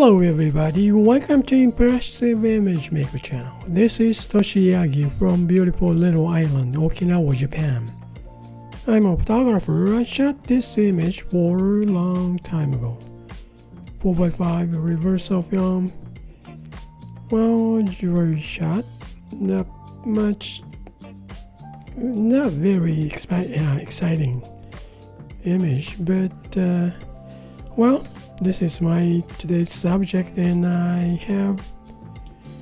Hello everybody, welcome to Impressive Image Maker channel. This is Toshi Yagi from beautiful little island, Okinawa, Japan. I'm a photographer, I shot this image for a long time ago. 4x5 reversal film. Well, jewelry shot, not much, not very uh, exciting image, but uh, well, this is my today's subject and I have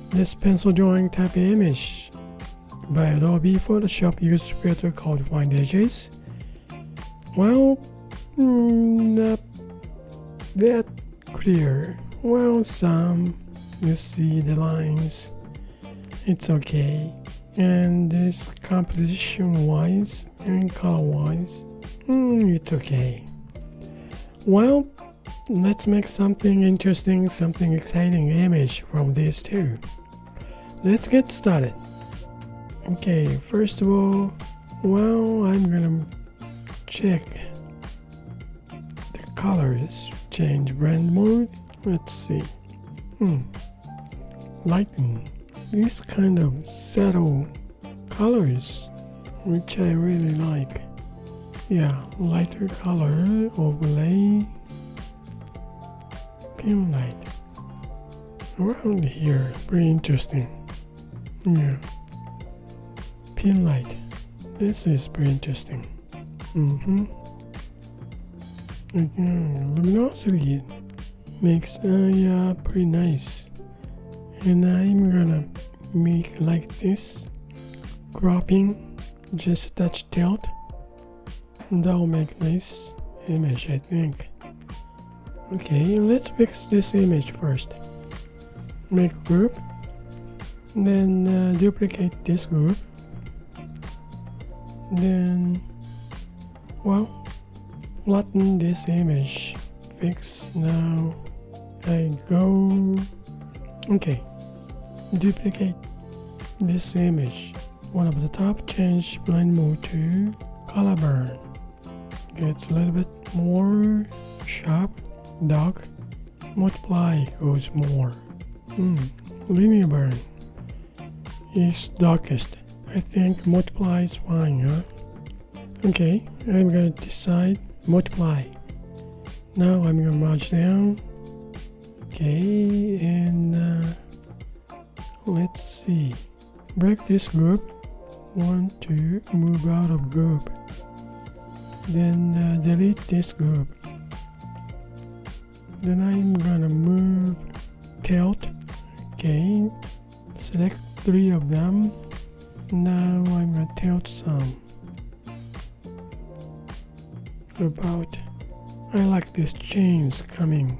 this pencil drawing type image by Adobe Photoshop used filter called Find Edges. Well, mm, not that clear. Well, some you see the lines. It's okay. And this composition wise and color wise, mm, it's okay. Well, let's make something interesting, something exciting image from these two. Let's get started. Okay, first of all, well, I'm gonna check the colors. Change blend mode. Let's see. Hmm. Lighting. These kind of subtle colors, which I really like. Yeah, lighter color overlay pin light around here pretty interesting. Yeah. Pin light this is pretty interesting. Mm-hmm. Again luminosity makes uh yeah pretty nice. And i'm gonna make like this cropping just touch tilt. That will make nice image i think Okay, let's fix this image first. Make group, then uh, duplicate this group, then, well, flatten this image. Fix now. I go. Okay, duplicate this image. One of the top, change blend mode to color burn. Gets a little bit more sharp dark, multiply goes more. Hmm, linear burn is darkest. I think multiply is fine, huh? Okay, I'm gonna decide multiply. Now I'm gonna march down. Okay, and uh, let's see. Break this group. One, two, move out of group. Then uh, delete this group then I'm gonna move tilt okay select three of them. Now I'm gonna tilt some. About I like these chains coming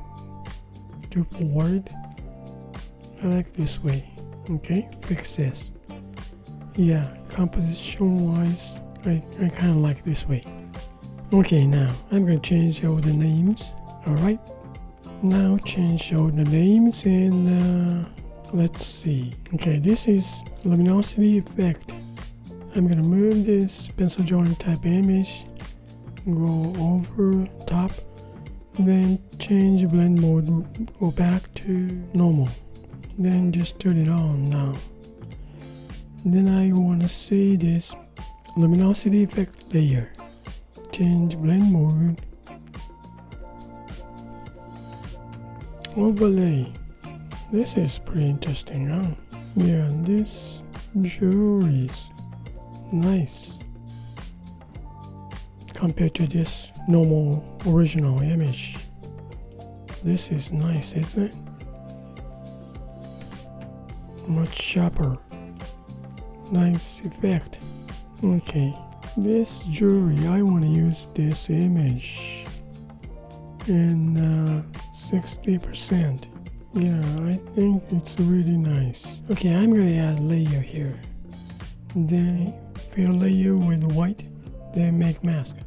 to forward. I like this way okay? Fix this. Yeah composition wise I, I kind of like this way. Okay now I'm gonna change all the names alright now change all the names and uh, let's see. Okay this is luminosity effect. I'm gonna move this pencil drawing type image go over top then change blend mode go back to normal. Then just turn it on now. Then I want to see this luminosity effect layer. Change blend mode overlay. This is pretty interesting, huh? Yeah, this jewelry is nice compared to this normal original image. This is nice, isn't it? Much sharper. Nice effect. Okay, this jewelry, I want to use this image and uh, 60%. Yeah, I think it's really nice. Okay, I'm gonna add layer here. Then fill layer with white, then make mask.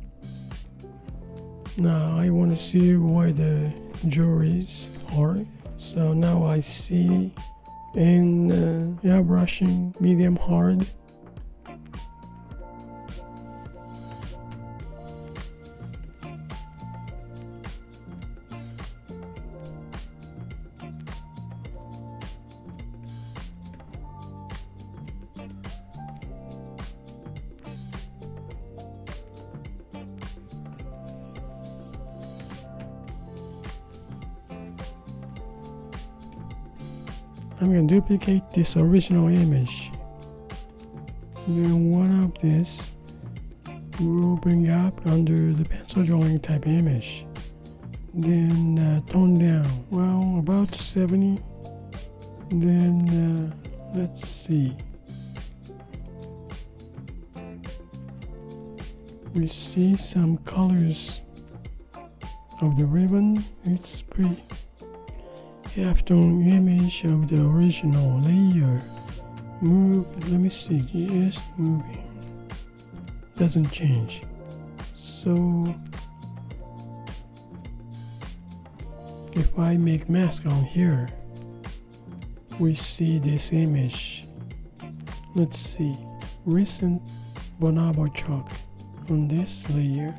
Now I want to see where the jewelries are. So now I see in uh, airbrushing medium hard Duplicate this original image. Then one of this will bring up under the pencil drawing type image. Then uh, tone down, well about 70. Then uh, let's see. We see some colors of the ribbon. It's pretty halftone image of the original layer. Move, let me see, just moving. Doesn't change. So, if I make mask on here, we see this image. Let's see, recent Bonobo chalk on this layer.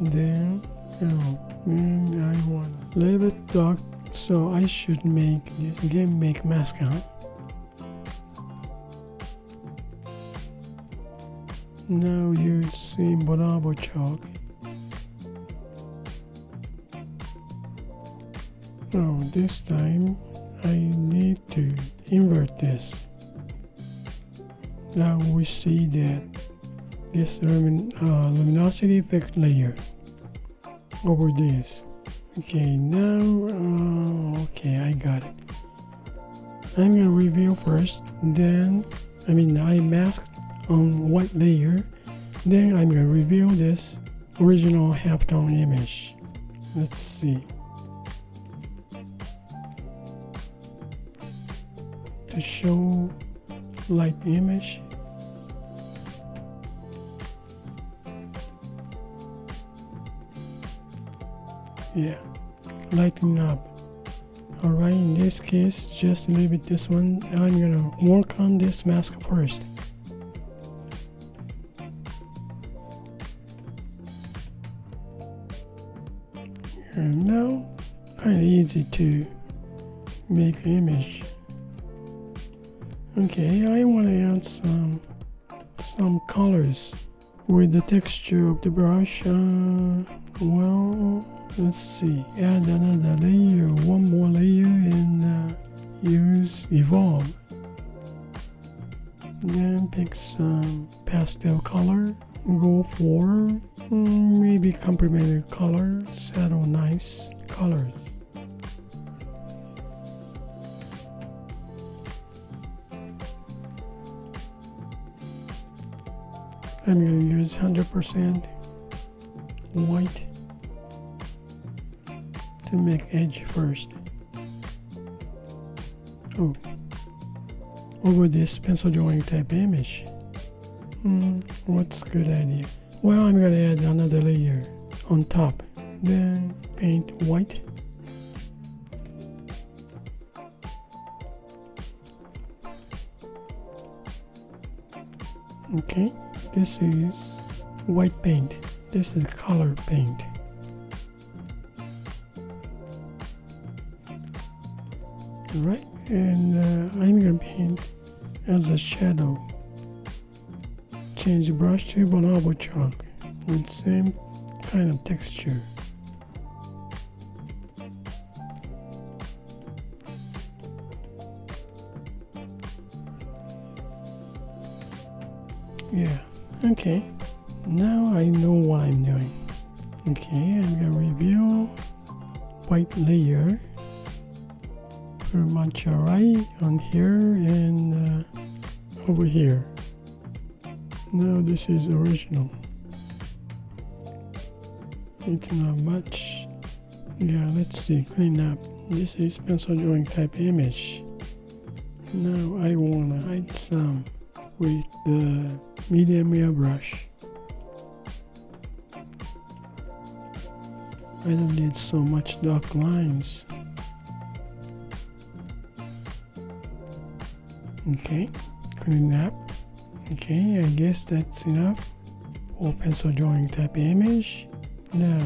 Then, oh, then I want a little bit dark, so I should make this again make mask out. Now you see Bonobo chalk. Oh, this time I need to invert this. Now we see that this lumin uh, luminosity effect layer over this. Okay, now, uh, okay, I got it. I'm gonna reveal first, then, I mean, I masked on white layer, then I'm gonna reveal this original halftone image. Let's see. To show light image yeah lighten up. Alright in this case just leave it this one. I'm gonna work on this mask first. And now kind of easy to make the image. Okay I want to add some some colors with the texture of the brush. Uh, well let's see. Add another layer one more layer and uh, use evolve. Then pick some pastel color. Go for mm, maybe complementary color. Settle nice colors. I'm going to use 100% white to make edge first. Oh, over this pencil drawing type image. Hmm, what's good idea? Well, I'm gonna add another layer on top. Then paint white. Okay, this is white paint. This is color paint. Right and uh, I'm gonna paint as a shadow. Change the brush to bonobo chalk with same kind of texture. Yeah okay. Now I know what I'm doing. Okay I'm gonna reveal white layer alright on here and uh, over here. Now this is original. It's not much. Yeah, let's see, clean up. This is pencil drawing type image. Now I wanna hide some with the medium airbrush. I don't need so much dark lines. Okay clean up. Okay I guess that's enough. For pencil drawing type image. Now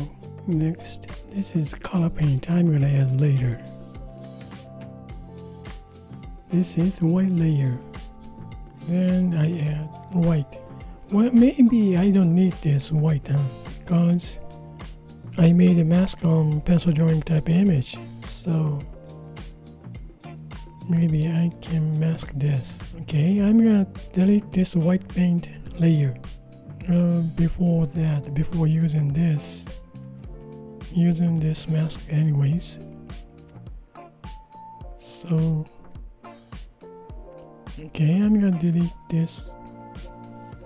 next this is color paint. I'm gonna add later this is white layer. Then I add white. Well maybe I don't need this white huh? because I made a mask on pencil drawing type image so maybe I can mask this. Okay I'm gonna delete this white paint layer. Uh, before that before using this using this mask anyways. So okay I'm gonna delete this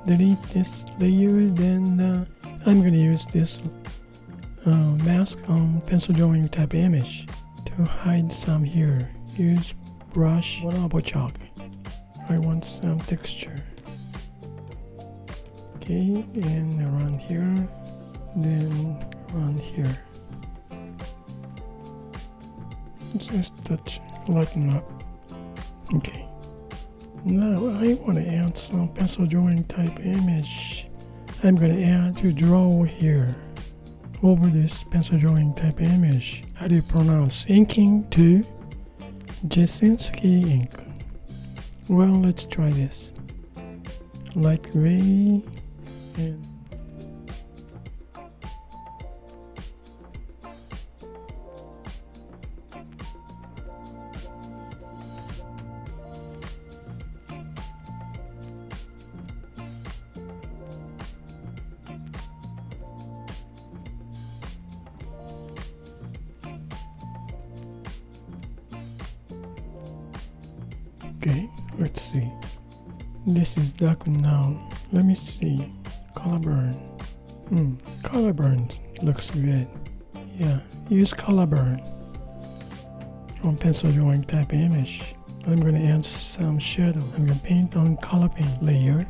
delete this layer then uh, I'm gonna use this uh, mask on pencil drawing type image to hide some here. Use brush. Bonobo chalk I want some texture. Okay and around here then around here. Just touch lighten up. Okay. Now I want to add some pencil drawing type image. I'm going to add to draw here. Over this pencil drawing type image. How do you pronounce? Inking to Gesinski ink well let's try this. Light gray and Okay, let's see. This is dark now. Let me see. Color burn. Hmm, color burn looks good. Yeah, use color burn on pencil drawing type image. I'm gonna add some shadow. I'm gonna paint on color paint layer.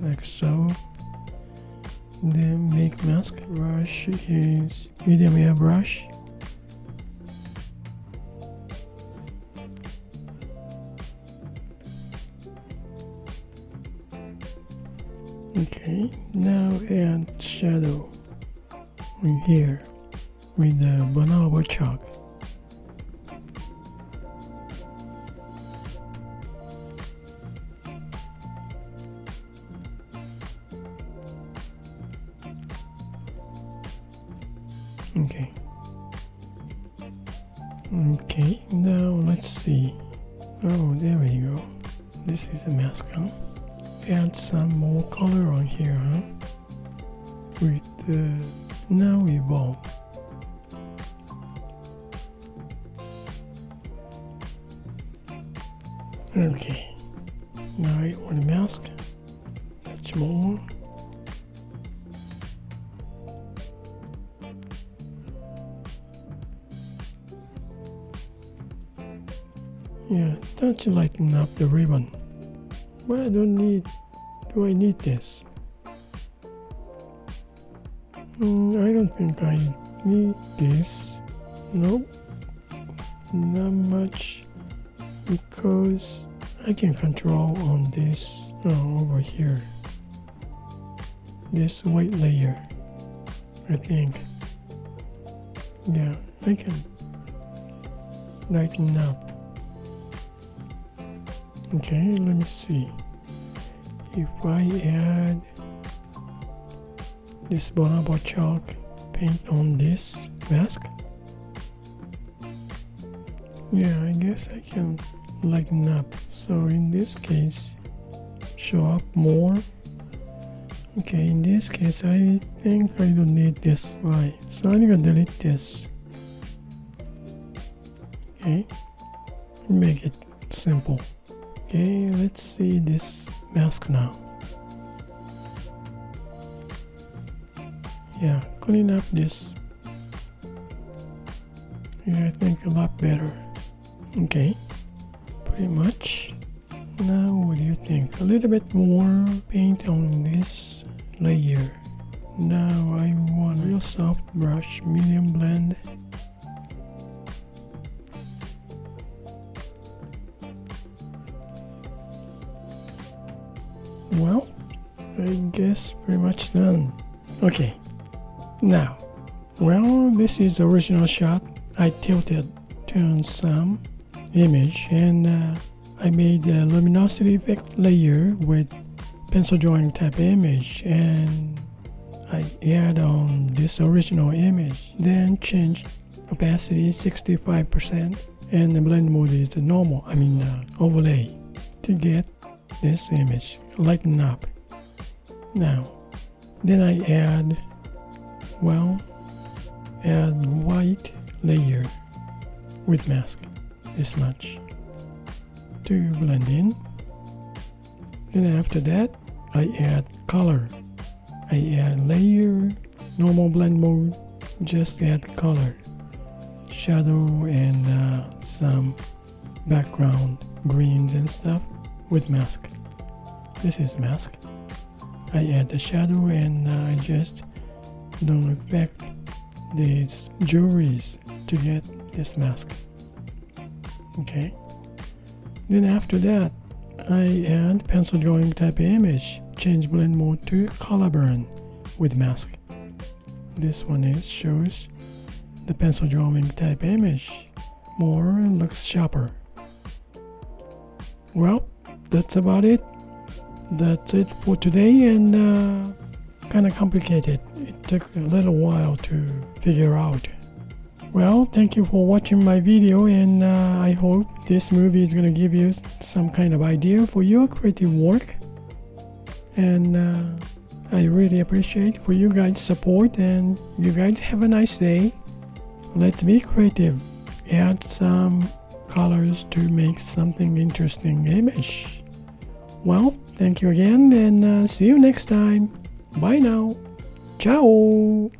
Like so. Then make mask brush is medium air brush. Okay, now add shadow in here with the Bonobo chalk. Okay. Okay, now let's see. Oh, there we go. This is a mask, huh? Add some more color on here, huh? With the now evolve. Okay, now I want to mask. Touch more. Yeah, touch lighten up the ribbon. But I don't need, do I need this? Mm, I don't think I need this. Nope, not much because I can control on this oh, over here. This white layer, I think. Yeah, I can lighten up. Okay, let me see. If I add this Bonobo chalk paint on this mask, yeah, I guess I can lighten up. So in this case, show up more. Okay, in this case, I think I don't need this. Right, so I'm gonna delete this. Okay, make it simple. Okay, let's see this mask now. Yeah, clean up this. Yeah, I think a lot better. Okay, pretty much. Now, what do you think? A little bit more paint on this layer. Now I want real soft brush, medium blend. Well, I guess pretty much done. Okay, now, well, this is original shot. I tilted to some image and uh, I made a luminosity effect layer with pencil drawing type image and I add on this original image then change opacity 65% and the blend mode is the normal I mean uh, overlay to get this image lighten up now then I add well add white layer with mask this much to blend in. Then after that I add color. I add layer normal blend mode just add color shadow and uh, some background greens and stuff with mask. This is mask. I add the shadow and I just don't affect these jewelries to get this mask. Okay. Then after that I add pencil drawing type image change blend mode to color burn with mask. This one is shows the pencil drawing type image more looks sharper. Well that's about it. That's it for today and uh, kind of complicated. It took a little while to figure out. Well thank you for watching my video and uh, i hope this movie is going to give you some kind of idea for your creative work. And uh, i really appreciate for you guys support and you guys have a nice day. Let's be creative. Add some colors to make something interesting. Image well thank you again and uh, see you next time. Bye now. Ciao